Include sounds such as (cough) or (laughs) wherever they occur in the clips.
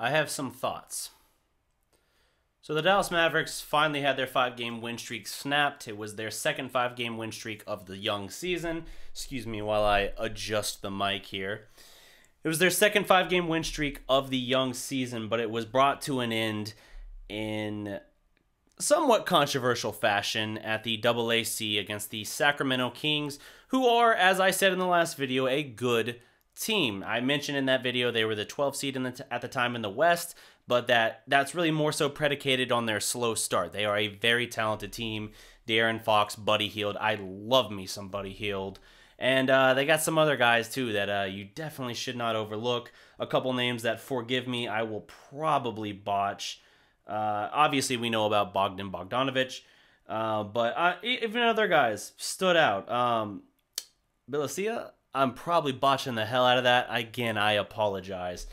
I have some thoughts. So the Dallas Mavericks finally had their five game win streak snapped. It was their second five game win streak of the young season. Excuse me while I adjust the mic here. It was their second five game win streak of the young season, but it was brought to an end in somewhat controversial fashion at the AAC against the Sacramento Kings, who are, as I said in the last video, a good team. I mentioned in that video they were the 12th seed the at the time in the West, but that that's really more so predicated on their slow start. They are a very talented team. De'Aaron Fox, Buddy Hield. I love me some Buddy Hield. And uh, they got some other guys too that uh, you definitely should not overlook. A couple names that, forgive me, I will probably botch. Uh, obviously, we know about Bogdan Bogdanovic, uh, but uh, even other guys stood out. Um, Bjelica, I'm probably botching the hell out of that. Again, I apologize.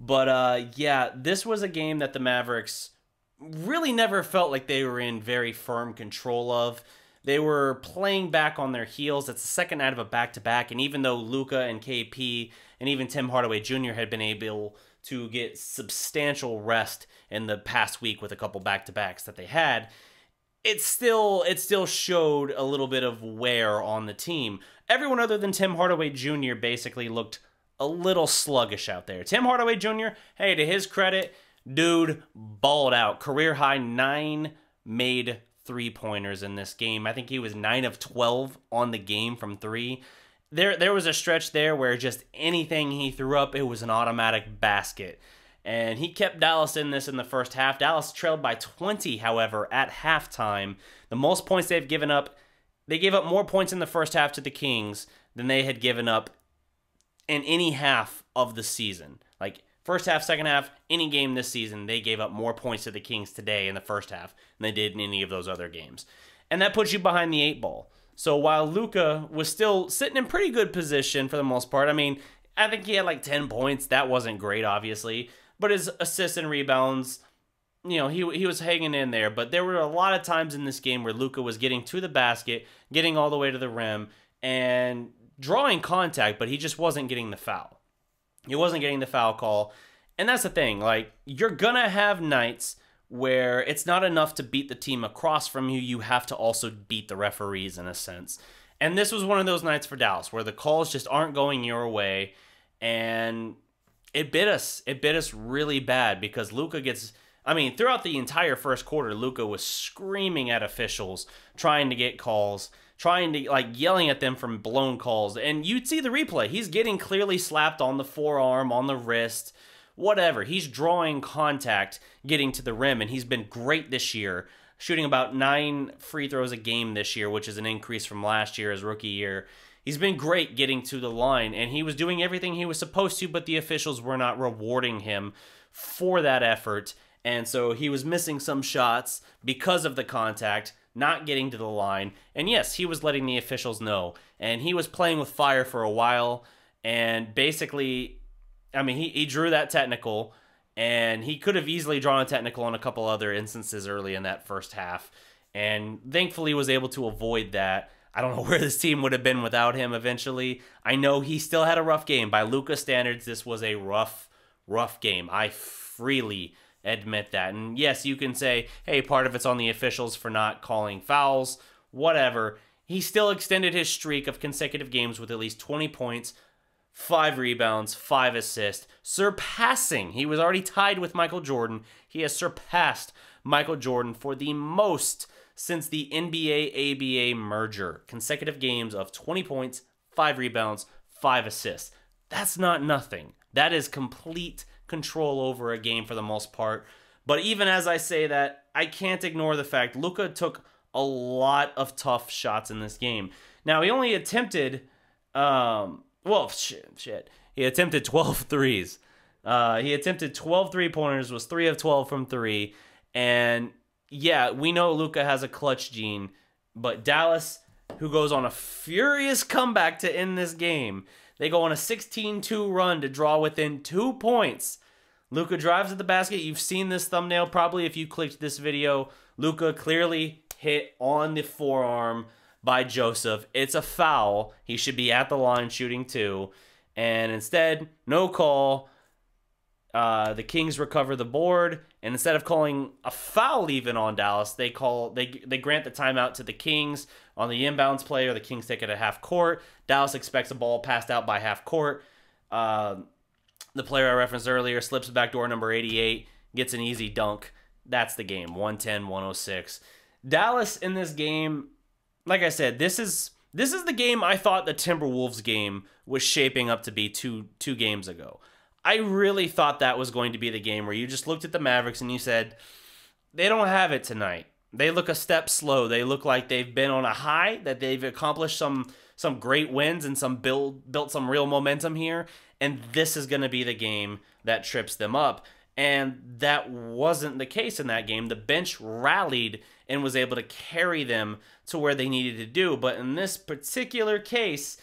But uh, yeah, this was a game that the Mavericks really never felt like they were in very firm control of. They were playing back on their heels. It's the second night of a back to back. And even though Luka and KP and even Tim Hardaway Jr. had been able to get substantial rest in the past week with a couple back to backs that they had, it still it still showed a little bit of wear on the team. Everyone other than Tim Hardaway Jr. basically looked a little sluggish out there. Tim Hardaway Jr., hey, to his credit, dude balled out. Career high nine made three pointers in this game. I think he was nine of 12 on the game from three there there was a stretch there where just anything he threw up, it was an automatic basket. And he kept Dallas in this in the first half. Dallas trailed by 20, however, at halftime. The most points they've given up, they gave up more points in the first half to the Kings than they had given up in any half of the season. Like first half, second half, any game this season, they gave up more points to the Kings today in the first half than they did in any of those other games. And that puts you behind the eight ball. So while Luka was still sitting in pretty good position for the most part, I mean, I think he had like 10 points. That wasn't great, obviously. But his assists and rebounds, you know, he, he was hanging in there. But there were a lot of times in this game where Luka was getting to the basket, getting all the way to the rim, and drawing contact, but he just wasn't getting the foul. He wasn't getting the foul call. And that's the thing. Like, you're to have nights where it's not enough to beat the team across from you, you have to also beat the referees in a sense. And this was one of those nights for Dallas where the calls just aren't going your way and it bit us. It bit us really bad because Luka gets I mean, throughout the entire first quarter, Luka was screaming at officials, trying to get calls, trying to like yelling at them from blown calls. And you'd see the replay. He's getting clearly slapped on the forearm, on the wrist, whatever. He's drawing contact, getting to the rim, and he's been great this year, shooting about nine free throws a game this year, which is an increase from last year, his rookie year. He's been great getting to the line, and he was doing everything he was supposed to, but the officials were not rewarding him for that effort. And so he was missing some shots because of the contact, not getting to the line. And yes, he was letting the officials know. And he was playing with fire for a while. And basically, I mean, he, he drew that technical, and he could have easily drawn a technical on a couple other instances early in that first half, and thankfully was able to avoid that. I don't (laughs) know where this team would have been without him eventually. I know he still had a rough game. By Luka standards, this was a rough, rough game. I freely admit that. And yes, you can say, hey, part of it's on the officials for not calling fouls, whatever. He still extended his streak of consecutive games with at least 20 points, five rebounds, five assists, surpassing. He was already tied with Michael Jordan. He has surpassed Michael Jordan for the most since the NBA ABA merger. Consecutive games of 20 points, five rebounds, five assists. That's not nothing. That is complete control over a game for the most part. But even as I say that, I can't ignore the fact Luka took a lot of tough shots in this game. Now he only attempted um, well, shit, shit. He attempted (laughs) 12 threes. Uh, he attempted 12 three pointers, was 3 of 12 from 3. And yeah, we know Luka has a clutch gene, but Dallas, who goes on a furious comeback to end this game, they go on a 16 2 run to draw within two points. Luka drives at the basket. You've seen this thumbnail probably if you clicked this video. Luka clearly hit on the forearm by Joseph. It's a foul. He should be at the line shooting two. And instead, no call. Uh, the Kings recover the board, and instead of calling a foul even on Dallas, they call they they grant the timeout to the Kings on the inbounds play, or the Kings take it at half court. Dallas expects a ball passed out by half court. Uh, the player I referenced earlier slips back door number 88, gets an easy dunk. That's the game, 110 106. Dallas in this game, like I said, this is this is the game I thought the Timberwolves game was shaping up to be two two games ago. I really thought that was going to be the game where you just looked at the Mavericks and you said, they don't have it tonight. They look a step slow. They look like they've been on a high, that they've accomplished some some great wins and some build built some real momentum here, and this is going to be the game that trips them up. And that wasn't the case in that game. The bench rallied and was able to carry them to where they needed to do. But in this particular case,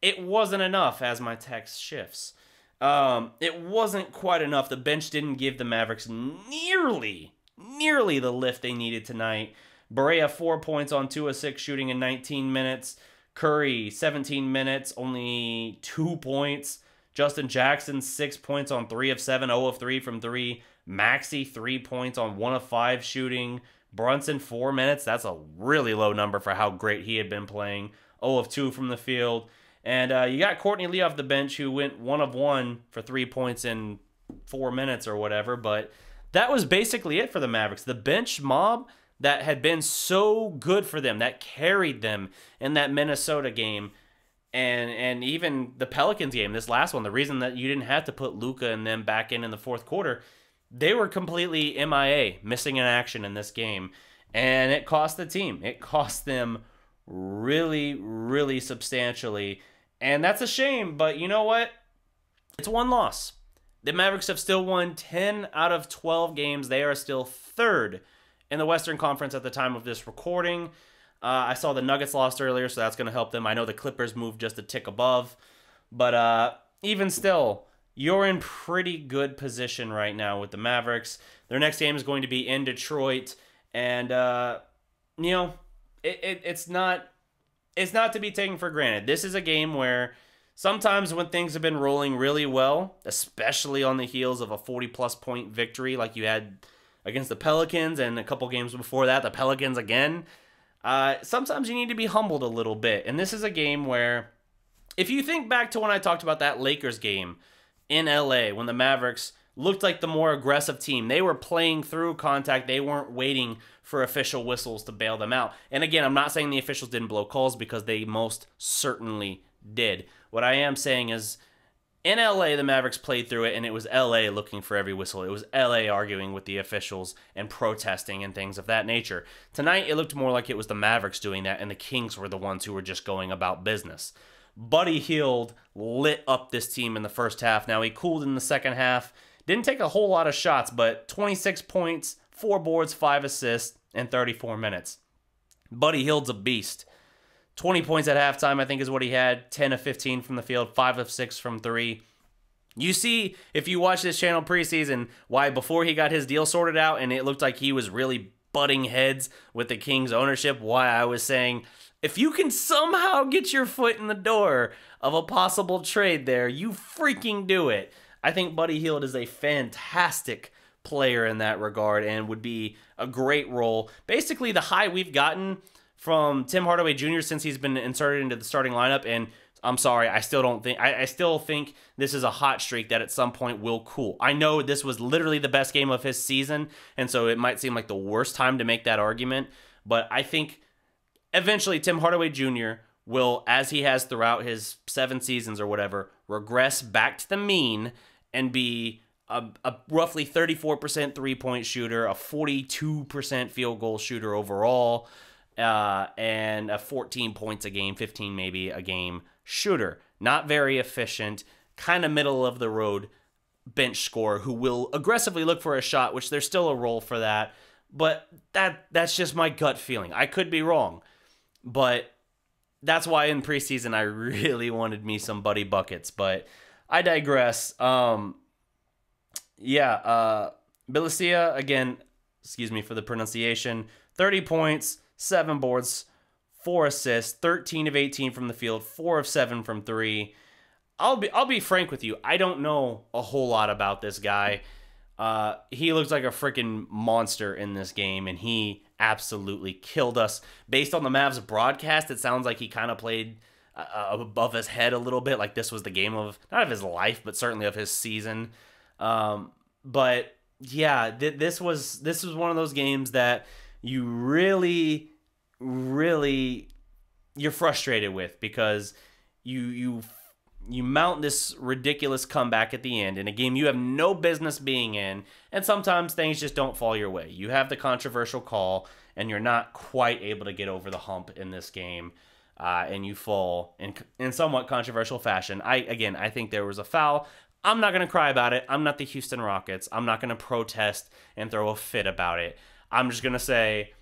it wasn't enough as my text shifts. Um, it wasn't quite enough. The bench didn't give the Mavericks nearly, nearly the lift they needed tonight. Barea, four points on two of six shooting in 19 minutes. Curry, 17 minutes, only two points. Justin Jackson, six points on three of seven, 0 of three from three. Maxi, three points on one of five shooting. Brunson, four minutes. That's a really low number for how great he had been playing. 0 of two from the field. And uh, you got Courtney Lee off the bench who went one of one for three points in four minutes or whatever. But that was basically it for the Mavericks. The bench mob that had been so good for them, that carried them in that Minnesota game and and even the Pelicans game, this last one, the reason that you didn't have to put Luka and them back in in the fourth quarter, they were completely MIA, missing in action in this game, and it cost the team. It cost them really, really substantially, and that's a shame. But you know what? It's one loss. The Mavericks have still won 10 out of 12 games. They are still third in the Western Conference at the time of this recording. Uh, I saw the Nuggets lost earlier, so that's going to help them. I know the Clippers moved just a tick above, but uh, even still, you're in pretty good position right now with the Mavericks. Their next game is going to be in Detroit, and uh, you know, it, it, it's not it's not to be taken for granted. This is a game where sometimes when things have been rolling really well, especially on the heels of a 40 plus point victory like you had against the Pelicans and a couple games before that, the Pelicans again uh, sometimes you need to be humbled a little bit. And this is a game where, if you think back to when I talked about that Lakers game in LA, when the Mavericks looked like the more aggressive team, they were playing through contact, they weren't waiting for official whistles to bail them out. And again, I'm not saying the officials didn't blow calls because they most certainly did. What I am saying is in LA, the Mavericks played through it, and it was LA looking for every whistle. It was LA arguing with the officials and protesting and things of that nature. Tonight, it looked more like it was the Mavericks doing that, and the Kings were the ones who were just going about business. Buddy Hield lit up this team in the first half. Now, he cooled in the second half. Didn't take a whole lot of shots, but 26 points, four boards, five assists, and 34 minutes. Buddy Hield's a beast. 20 points at halftime, I think, is what he had. 10 of 15 from the field, 5 of 6 from 3. You see, if you watch this channel preseason, why before he got his deal sorted out and it looked like he was really butting heads with the Kings ownership, why I was saying, if you can somehow get your foot in the door of a possible trade there, you freaking do it. I think Buddy Hield is a fantastic player in that regard and would be a great role. Basically, the high we've gotten from Tim Hardaway Jr. since he's been inserted into the starting lineup. And I'm sorry, I still don't think I, I, still think this is a hot streak that at some point will cool. I know this was literally the best game of his season, and so it might seem like the worst time to make that argument. But I think eventually Tim Hardaway Jr. will, as he has throughout his seven seasons or whatever, regress back to the mean and be a, a roughly 34% three point shooter, a 42% field goal shooter overall uh, and a 14 points a game, 15 maybe a game shooter. Not very efficient, kind of middle of the road bench scorer who will aggressively look for a shot, which there's still a role for that. But that that's just my gut feeling. I could be wrong, but that's why in preseason I (laughs) really wanted me some buddy buckets. But I digress. Um, yeah, uh, Bjelica again. Excuse me for the pronunciation. Thirty points seven boards, four assists, 13 of 18 from the field, four of seven from three. I'll be I'll be frank with you. I don't know a whole lot about this guy. Uh, he looks like a freaking monster in this game, and he absolutely killed us. Based on the Mavs broadcast, it sounds like he kind of played uh, uh, above his head a little bit, like this was the game of not of his life, but certainly of his season. Um, but yeah, th- this was this was one of those games that you really, really you're frustrated with because you you you mount this ridiculous comeback at the end in a game you have no business being in, and sometimes things just don't fall your way. You have the controversial call, and you're not quite able to get over the hump in this game, uh, and you fall in in somewhat controversial fashion. I again, I think there was a foul. I'm not gonna cry about it. I'm not the Houston Rockets. I'm not gonna protest and throw a fit about it. I'm just gonna say,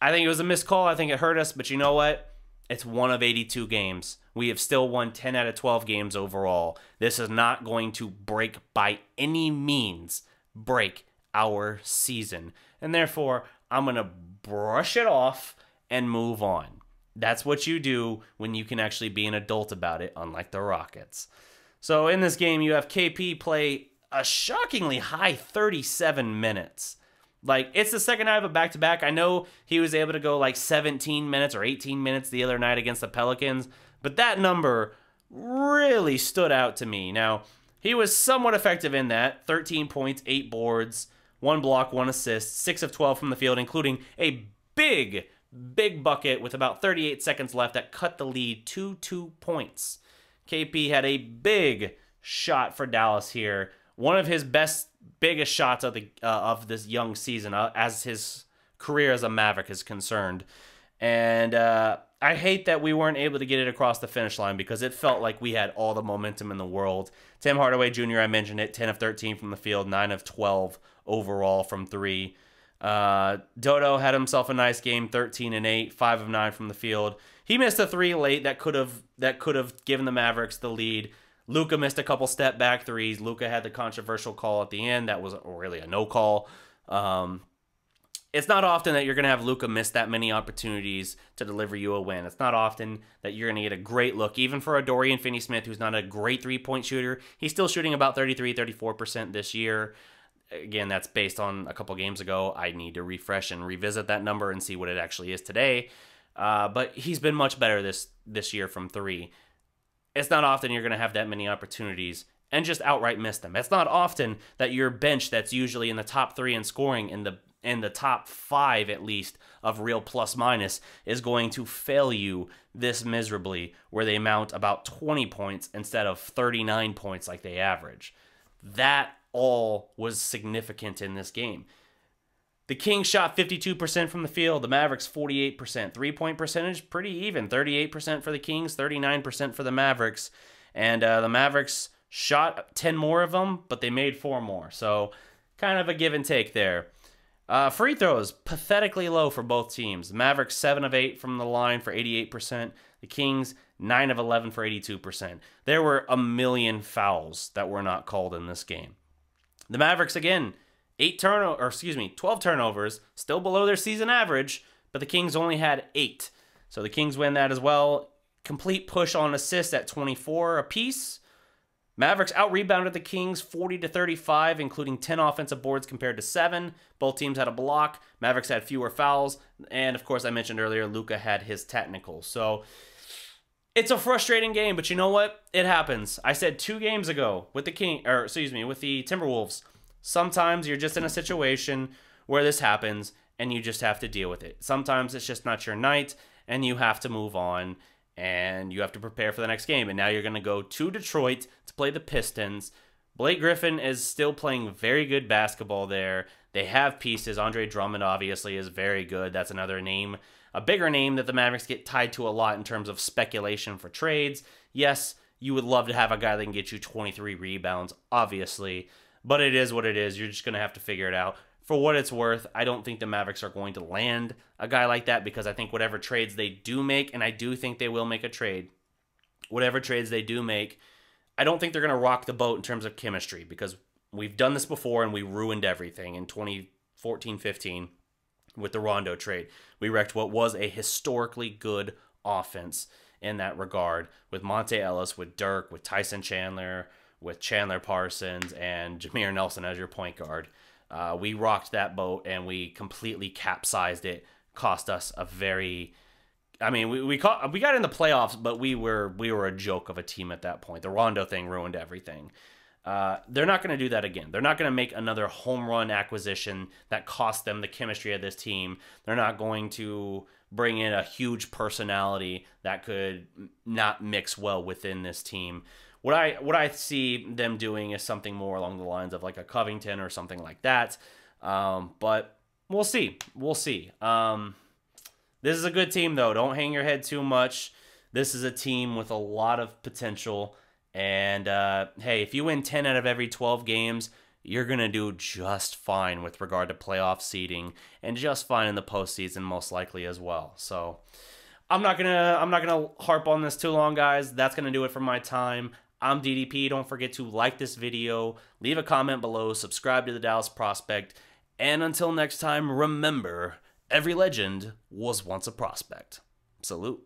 I think it was a missed call. I think it hurt us, but you know what? It's one of 82 games. We have still won 10 out of 12 games overall. This is not going to break by any means break our season. And therefore, I'm going to brush it off and move on. That's what you do when you can actually be an adult about it, unlike the Rockets. So in this game, you have KP play a shockingly high 37 minutes. Like it's the second night of a back to back. I know he was able to go like 17 minutes or 18 minutes the other night against the Pelicans, but that number really stood out to me. Now, he was somewhat effective in that 13 points, 8 boards, 1 block, 1 assist, 6 of 12 from the field, including a big, big bucket with about 38 seconds left that cut the lead to 2 points. KP had a big shot for Dallas here. One of his best biggest shots of the uh, of this young season uh, as his career as a Maverick is concerned. And uh, I hate that we weren't able to get it across the finish line because it felt like we had all the momentum in the world. Tim Hardaway Jr., I mentioned it, 10 of 13 from the field, 9 of 12 overall from three. Uh, Dodo had himself a nice game, 13 and 8, 5 of 9 from the field. He missed a three late that could have that could have given the Mavericks the lead. Luka missed a couple step back threes. Luka had the controversial call at the end. That was really a no call. Um, it's not often that you're going to have Luka miss that many opportunities to deliver you a win. It's not often that you're going to get a great look, even for a Dorian Finney Smith, who's not a great three point shooter. He's still shooting about 33, 34% this year. Again, that's based on a couple games ago. I need to refresh and revisit that number and see what it actually is today. Uh, but he's been much better this this year from three it's not often you're going to have that many opportunities and just outright miss them. It's not often that your bench that's usually in the top 3 in scoring in the in the top 5 at least of real plus minus is going to fail you this miserably where they mount about 20 points instead of 39 points like they average. That all was significant in this game. The Kings shot 52% from the field, the Mavericks 48%. Three point percentage, pretty even 38% for the Kings, 39% for the Mavericks. And uh, the Mavericks shot 10 more of them, but they made four more. So kind of a give and take there. Uh, free throws, pathetically low for both teams. The Mavericks 7 of 8 from the line for 88%. The Kings 9 of 11 for 82%. There were a million fouls that were not called in this game. The Mavericks, again, eight turnover, or excuse me, 12 turnovers, still below their season average, but the Kings only had eight. So the Kings win that as well. Complete push on assists at 24 apiece. Mavericks out rebounded the Kings 40 to 35, including 10 offensive boards compared to 7. Both teams had a block. Mavericks had fewer fouls. And of course, I mentioned earlier, Luka had his technical. So it's a frustrating game, but you know what? It happens. I said two games ago with the King, or excuse me, with the Timberwolves Sometimes you're just in a situation where this happens and you just have to deal with it. Sometimes it's just not your night and you have to move on and you have to prepare for the next game. And now you're going to go to Detroit to play the Pistons. Blake Griffin is still playing very good basketball there. They have pieces. Andre Drummond obviously is very good. That's another name, a bigger name that the Mavericks get tied to a lot in terms of speculation for trades. Yes, you would love to have a guy that can get you 23 rebounds, obviously. But it is what it is. You're just going to have to figure it out. For what it's worth, I don't think the Mavericks are going to land a guy like that because I think whatever trades they do make, and I do think they will make a trade, whatever trades they do make, I don't think they're going to rock the boat in terms of chemistry because we've done this before and we ruined everything in 2014 15 with the Rondo trade. We wrecked what was a historically good offense. in that regard with Monta Ellis, with Dirk, with Tyson Chandler, with Chandler Parsons, and (laughs) Jameer Nelson as your point guard. Uh, we rocked that boat and we completely capsized it. Cost us a very I mean, we we, caught, we got in the playoffs, but we were we were a joke of a team at that point. The Rondo thing ruined everything. Uh, they're not going to do that again. They're not going to make another home run acquisition that cost them the chemistry of this team. They're not going to bring in a huge personality that could not mix well within this team. What I what I see them doing is something more along the lines of like a Covington or something like that. Um, but we'll see. We'll see. Um, this is a good team though. Don't hang your head too much. This is a team with a lot of potential. And uh, hey, if you win 10 out of every 12 games, you're going to do just fine with regard to playoff seeding and just fine in the postseason, most likely as well. So I'm not going to I'm not going to harp on this too long, guys. That's going to do it for my time. I'm DDP. Don't forget to like this video, leave a comment below, subscribe to the Dallas Prospect, and until next time, remember every legend was once a prospect. Salute.